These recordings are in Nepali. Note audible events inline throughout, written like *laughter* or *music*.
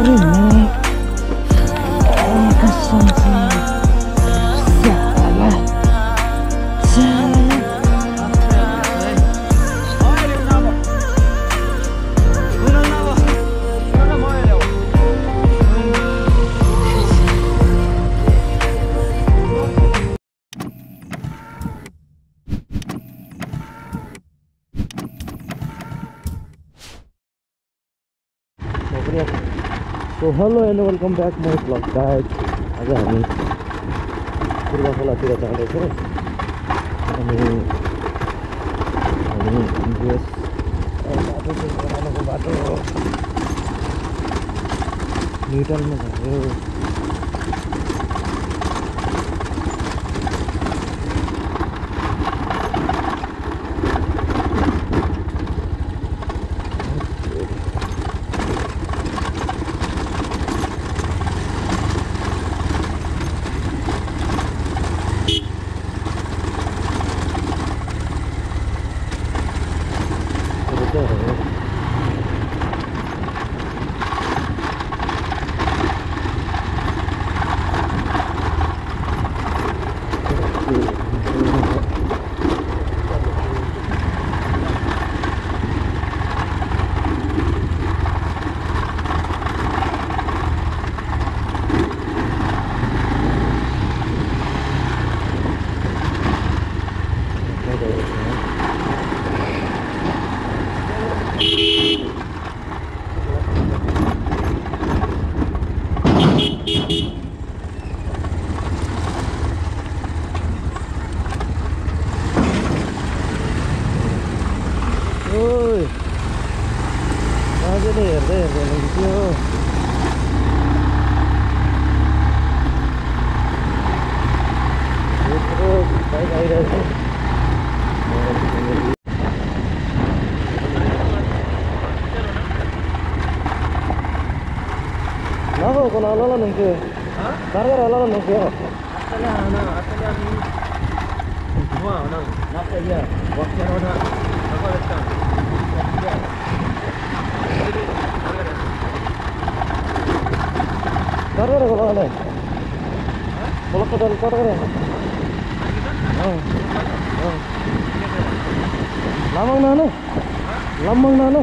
अरे मैं hello and welcome back my blog guys आज हामी पूर्व खोलातिर जाँदैछौँ अनि बाटो बाटो न्युटनमा झऱ्यो నాకు ఒక నాలుగు నుంచి త్వరగా వెళ్ళాలని నుంచి అసలే అన్నా అసలే అన్నా నాకు అయ్యా ఒక్క రోజు త్వరగా కొలవాలి కొలకదా కొరగరే लामो लम्ब नानु।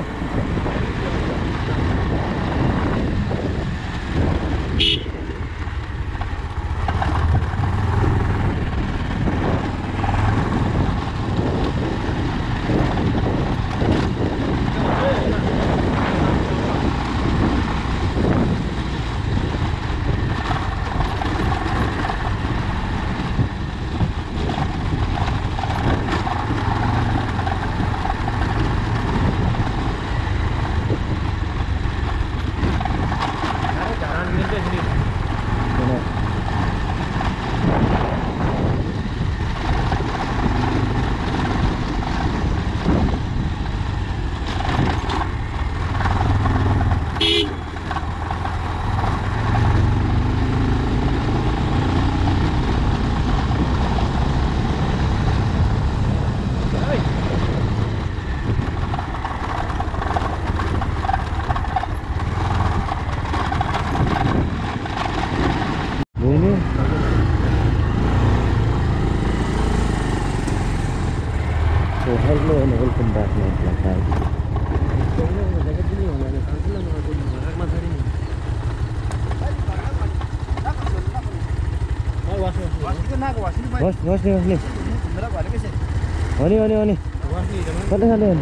Luas nih, luas nih. Wani, wani, wani. nih. santai.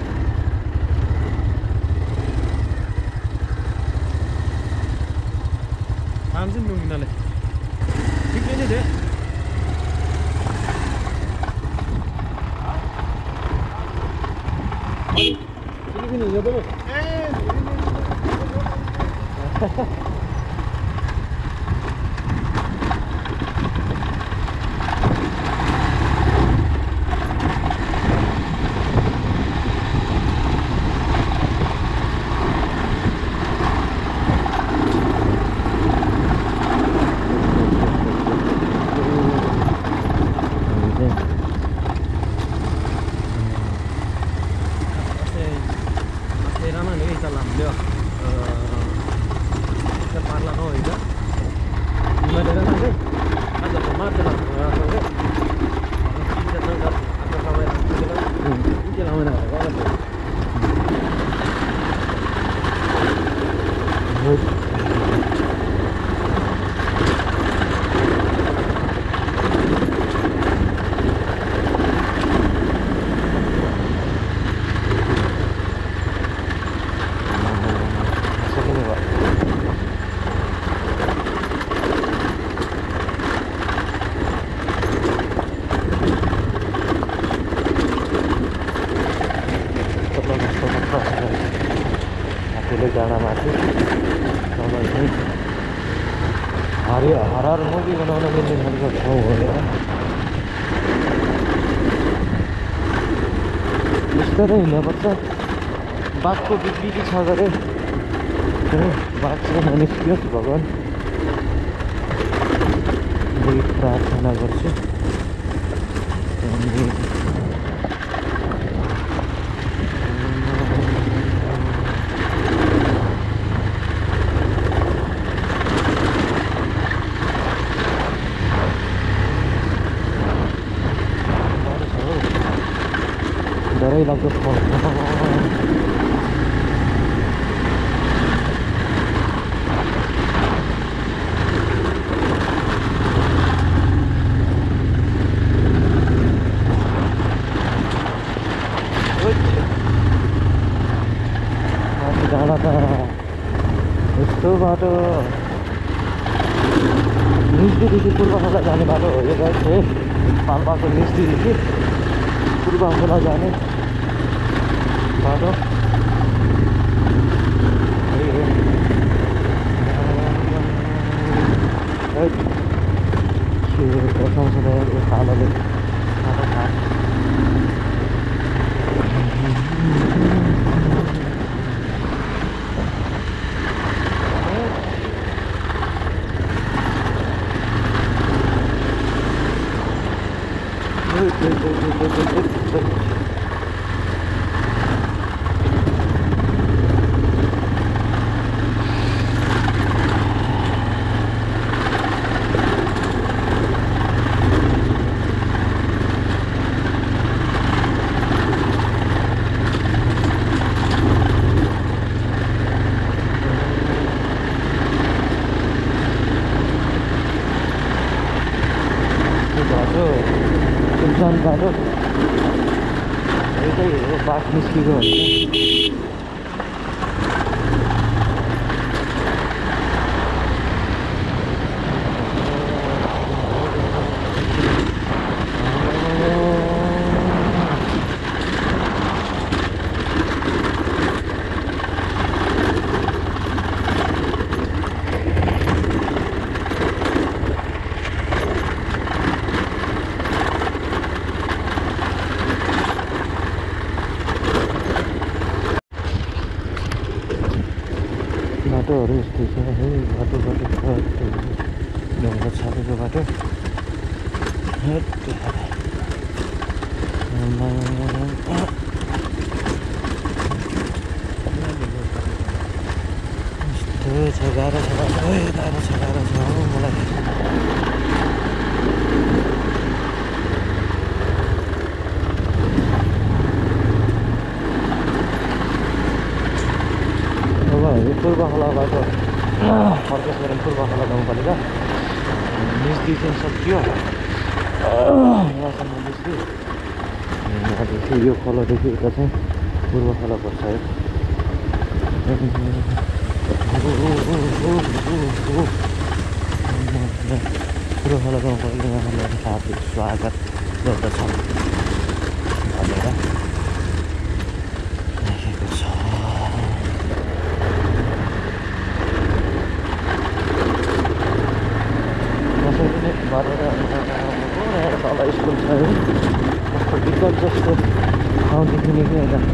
Hamzin belum kenal ini deh. Ini gini, ya dulu. Eh, *laughs* बिस्तारै हिँड्नुपर्छ बाघको बिक्री छ हो, बाघ चाहिँ ननिस्कियोस् भगवान् प्रार्थना गर्छु 哎，那个好。बाटो है हो। हैट। के देखाउँछ त यो कालोले कालो घाँस त्यो बाटो सुनसान बाटो यतै हो बाघ निस्किएको हुन्छ बाटोहरू यस्तै छ है बाटो बाटो छ यस्तो ढुङ्गा छरेको बाटो हैट। आम्मा। यस्तो छ गाह्रो छ बाटो है गाह्रो छ गाह्रो छ हौ मलाई अब हामी पूर्व खोला बाटो फर्केस गऱ्यौँ पूर्व खोला गाउँपालिका मिस्दी चाहिँ सकियो यहाँसम्म मिस्दी यहाँदेखि यो खोलादेखि उता चाहिँ पूर्व खोला पर्छ है पूर्व खोलाको हार्दिक स्वागत गर्दछौँ भनेर लेखेको छ कसै पनि बाटो तल स्कुल छ है कस्तो विकट जस्तो ठाउँ देखिने कि होइन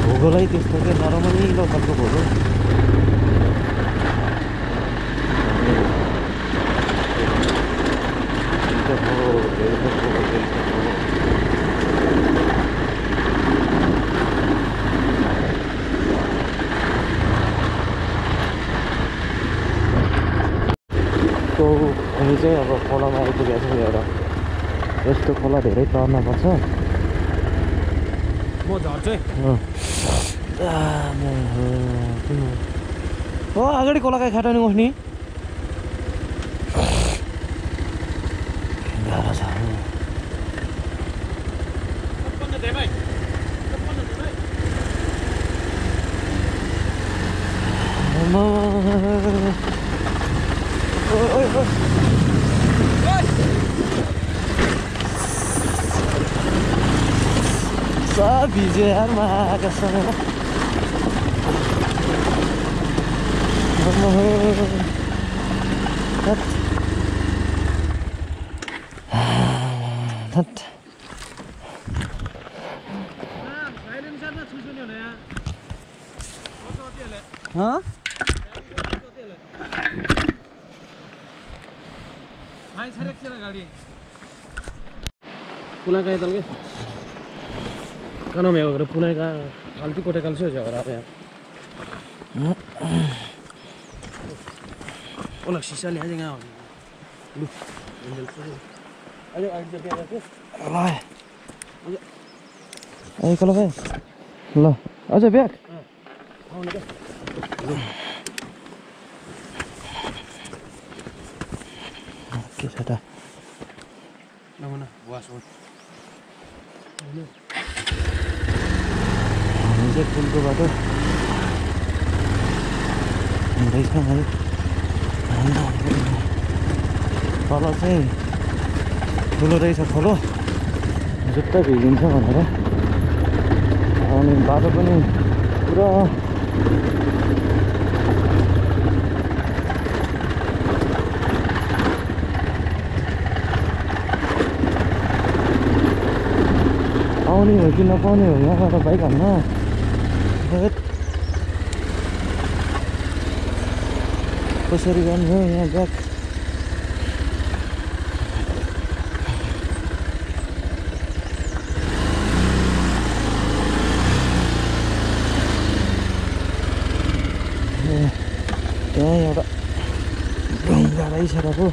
भूगोलै त्यस्तो के नरमाइलो खालको भूगोल हामी चाहिँ अब खोलामा आइपुगेको छौँ एउटा यस्तो खोला धेरै तर्नुपर्छ म झर्छु है। अगाडि खोला काहीँ खाटाउने उठ्ने गाह्रो छ। ओइ, भिज्यो यार माका समय पुण्याका येताल गे का नाम कालची कोठे कालची होती वगैरे आता ओला शीशा लिया जाएगा लु अरे आइड जब क्या करते ल ए कल भाइ ल। अझ ब्याग के छ त नमुना। वास चाहिँ पुलको बाटो। हिँड्दैछौँ है तल चाहिँ ठुलो रहेछ खोलो। जुत्ता भिजिन्छ भनेर। अनि बाटो पनि पुरा। आउने हो कि नपाउने हो? यहाँबाट बाइक हाल्न हेत। कसरी गर्ने हो यहाँ ब्याग ए, त्यहाँ एउटा ढुङ्गा रहेछ र पो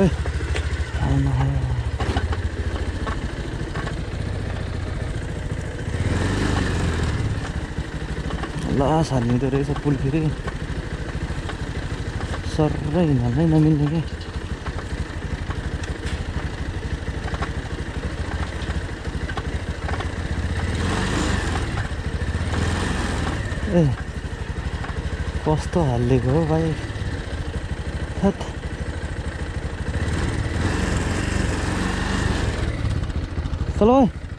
ए आमा। लास हालिँदो रहेछ पुल फेरि। सर्रै हिँड्नै नमिल्ने क्या ए कस्तो हालिदिएको हो भाइ? थत्। चलो भाइ।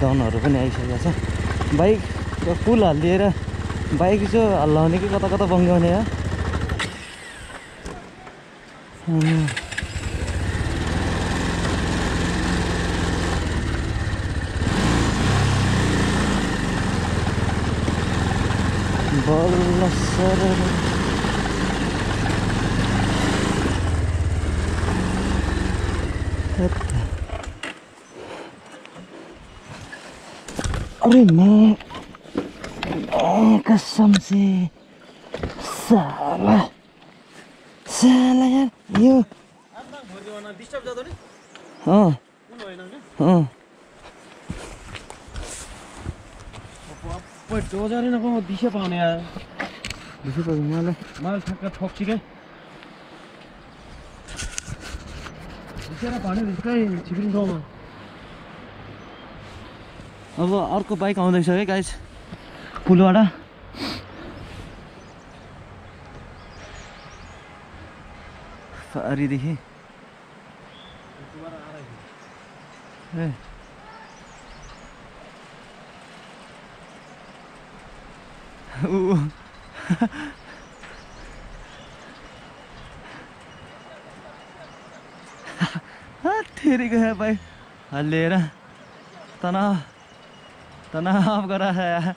डाउनहरू पनि आइसकेको छ। बाइक पुल हालिदिएर बाइक चाहिँ हल्लाउने कि कता कता बङ्ग्याउने हो? बल्ल सर अरे मैं मैं कसम से साला साला यार यो। अँ अँ डोजरी म दिशा पाउने यार बुझ्यो त मलाई मलाई ठ्याक्क ठोक्छु क्या दिशा ढुक्कै छिपिङ ठाउँमा अब अर्को बाइक आउँदैछ है गाइस पुलबाट। फारीदेखि। ए। ऊ। *laughs* तेरी गया भाई। हल्लिएर तनाव तनाव गरा है। यार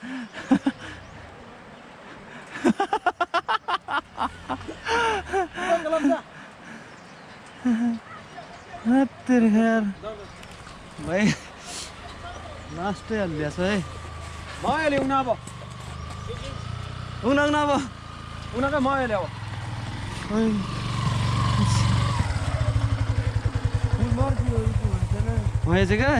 हाँ, तेरे यार। भाइ लास्टै हल्लिएछ है म ल्याउन अब उनाग न अब उनीहरूकै म ल्याऊ भएछ क्या